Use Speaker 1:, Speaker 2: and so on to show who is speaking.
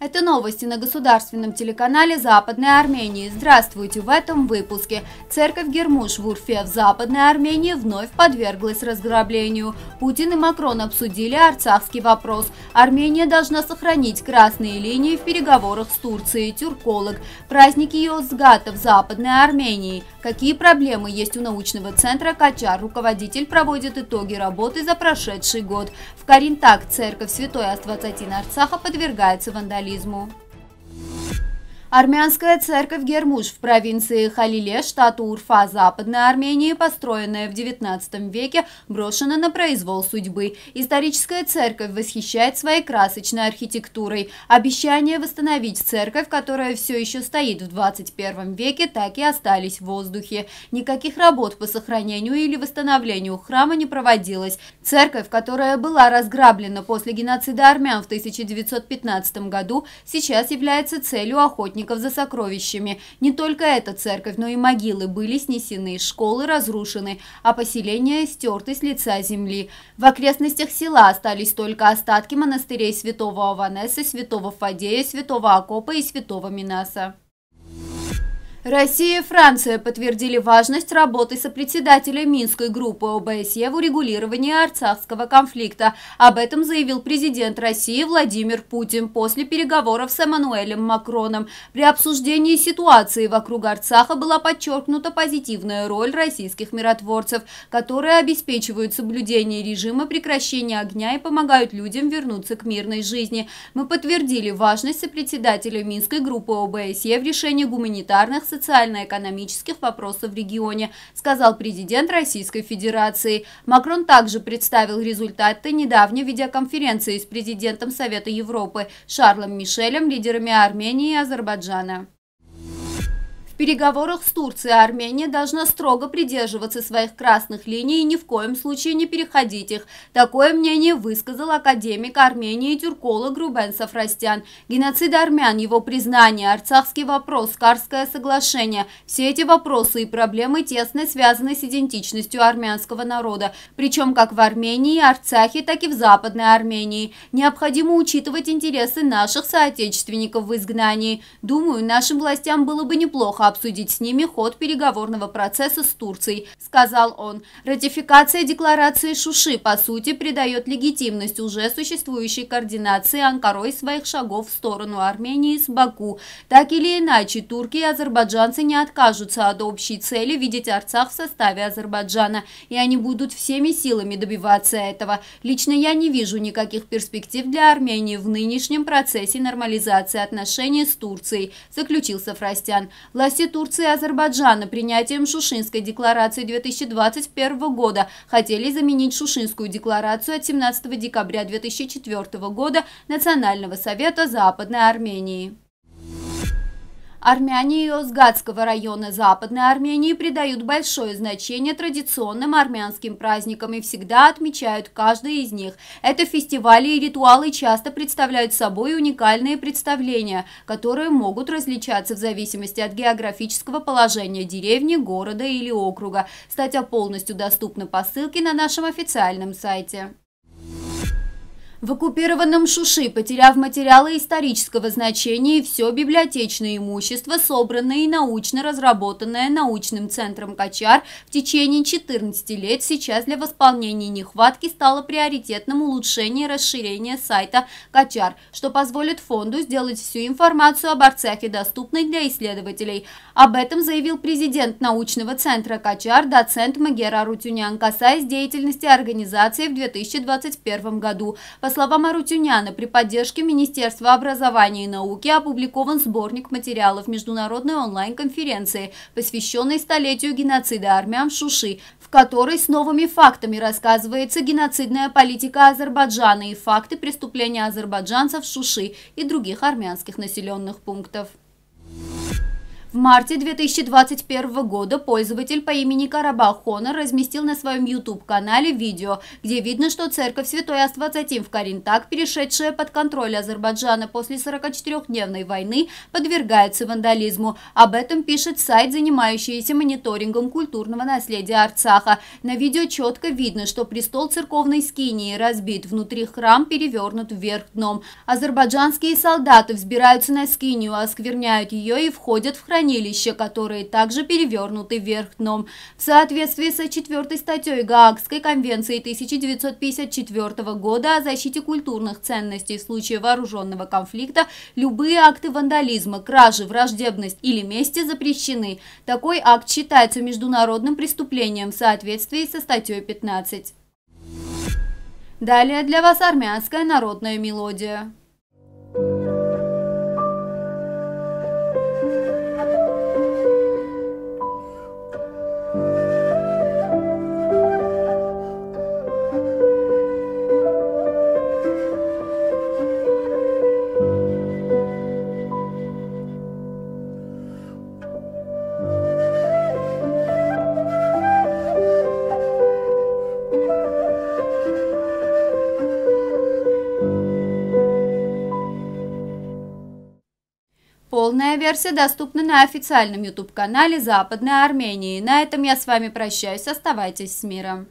Speaker 1: Это новости на государственном телеканале Западной Армении. Здравствуйте в этом выпуске. Церковь Гермуш в Урфе в Западной Армении вновь подверглась разграблению. Путин и Макрон обсудили арцахский вопрос. Армения должна сохранить красные линии в переговорах с Турцией. Тюрколог. Праздники Йозгата в Западной Армении. Какие проблемы есть у научного центра Качар? Руководитель проводит итоги работы за прошедший год. В Каринтак церковь Святой Аствацатин Арцаха подвергается вандализму. Армянская церковь Гермуш в провинции Халиле, штата Урфа, Западной Армении, построенная в XIX веке, брошена на произвол судьбы. Историческая церковь восхищает своей красочной архитектурой. Обещания восстановить церковь, которая все еще стоит в 21 веке, так и остались в воздухе. Никаких работ по сохранению или восстановлению храма не проводилось. Церковь, которая была разграблена после геноцида армян в 1915 году, сейчас является целью охотников охотников за сокровищами. Не только эта церковь, но и могилы были снесены, школы разрушены, а поселения стерты с лица земли. В окрестностях села остались только остатки монастырей святого Аванеса, святого Фадея, святого Акопа и святого Минаса. Россия и Франция подтвердили важность работы сопредседателя Минской группы ОБСЕ в урегулировании арцахского конфликта. Об этом заявил президент России Владимир Путин после переговоров с Эммануэлем Макроном. При обсуждении ситуации вокруг Арцаха была подчеркнута позитивная роль российских миротворцев, которые обеспечивают соблюдение режима прекращения огня и помогают людям вернуться к мирной жизни. Мы подтвердили важность сопредседателя Минской группы ОБСЕ в решении гуманитарных социально-экономических вопросов в регионе, сказал президент Российской Федерации. Макрон также представил результаты недавней видеоконференции с президентом Совета Европы Шарлом Мишелем, лидерами Армении и Азербайджана переговорах с Турцией Армения должна строго придерживаться своих красных линий и ни в коем случае не переходить их. Такое мнение высказал академик Армении тюрколог Рубен Сафрастян. Геноцид армян, его признание, арцахский вопрос, Карское соглашение – все эти вопросы и проблемы тесно связаны с идентичностью армянского народа, причем как в Армении и Арцахе, так и в Западной Армении. Необходимо учитывать интересы наших соотечественников в изгнании. Думаю, нашим властям было бы неплохо обсудить с ними ход переговорного процесса с Турцией, сказал он. Ратификация декларации Шуши, по сути, придает легитимность уже существующей координации Анкарой своих шагов в сторону Армении с Баку. Так или иначе, турки и азербайджанцы не откажутся от общей цели видеть Арцах в составе Азербайджана, и они будут всеми силами добиваться этого. Лично я не вижу никаких перспектив для Армении в нынешнем процессе нормализации отношений с Турцией, заключил Сафрастян. Власти Власти Турции и Азербайджана принятием Шушинской декларации 2021 года хотели заменить Шушинскую декларацию от 17 декабря 2004 года Национального совета Западной Армении. Армяне Иозгадского района Западной Армении придают большое значение традиционным армянским праздникам и всегда отмечают каждый из них. Это фестивали и ритуалы часто представляют собой уникальные представления, которые могут различаться в зависимости от географического положения деревни, города или округа. Статья полностью доступна по ссылке на нашем официальном сайте. В оккупированном Шуши, потеряв материалы исторического значения и все библиотечное имущество, собранное и научно разработанное научным центром Качар в течение 14 лет, сейчас для восполнения нехватки стало приоритетным улучшение и расширение сайта Качар, что позволит фонду сделать всю информацию об Арцахе доступной для исследователей. Об этом заявил президент научного центра Качар, доцент Магера Рутюнян, касаясь деятельности организации в 2021 году. По по словам Арутюняна, при поддержке Министерства образования и науки опубликован сборник материалов международной онлайн-конференции, посвященной столетию геноцида армян в Шуши, в которой с новыми фактами рассказывается геноцидная политика Азербайджана и факты преступления азербайджанцев в Шуши и других армянских населенных пунктов. В марте 2021 года пользователь по имени Карабах Хонор разместил на своем YouTube-канале видео, где видно, что церковь Святой Аствацатим в Каринтак, перешедшая под контроль Азербайджана после 44-дневной войны, подвергается вандализму. Об этом пишет сайт, занимающийся мониторингом культурного наследия Арцаха. На видео четко видно, что престол церковной скинии разбит, внутри храм перевернут вверх дном. Азербайджанские солдаты взбираются на скинию, оскверняют ее и входят в храм хранилища, которые также перевернуты вверх дном. В соответствии со четвертой статьей Гаагской конвенции 1954 года о защите культурных ценностей в случае вооруженного конфликта, любые акты вандализма, кражи, враждебность или мести запрещены. Такой акт считается международным преступлением в соответствии со статьей 15. Далее для вас армянская народная мелодия. Полная версия доступна на официальном YouTube-канале Западной Армении. На этом я с вами прощаюсь. Оставайтесь с миром.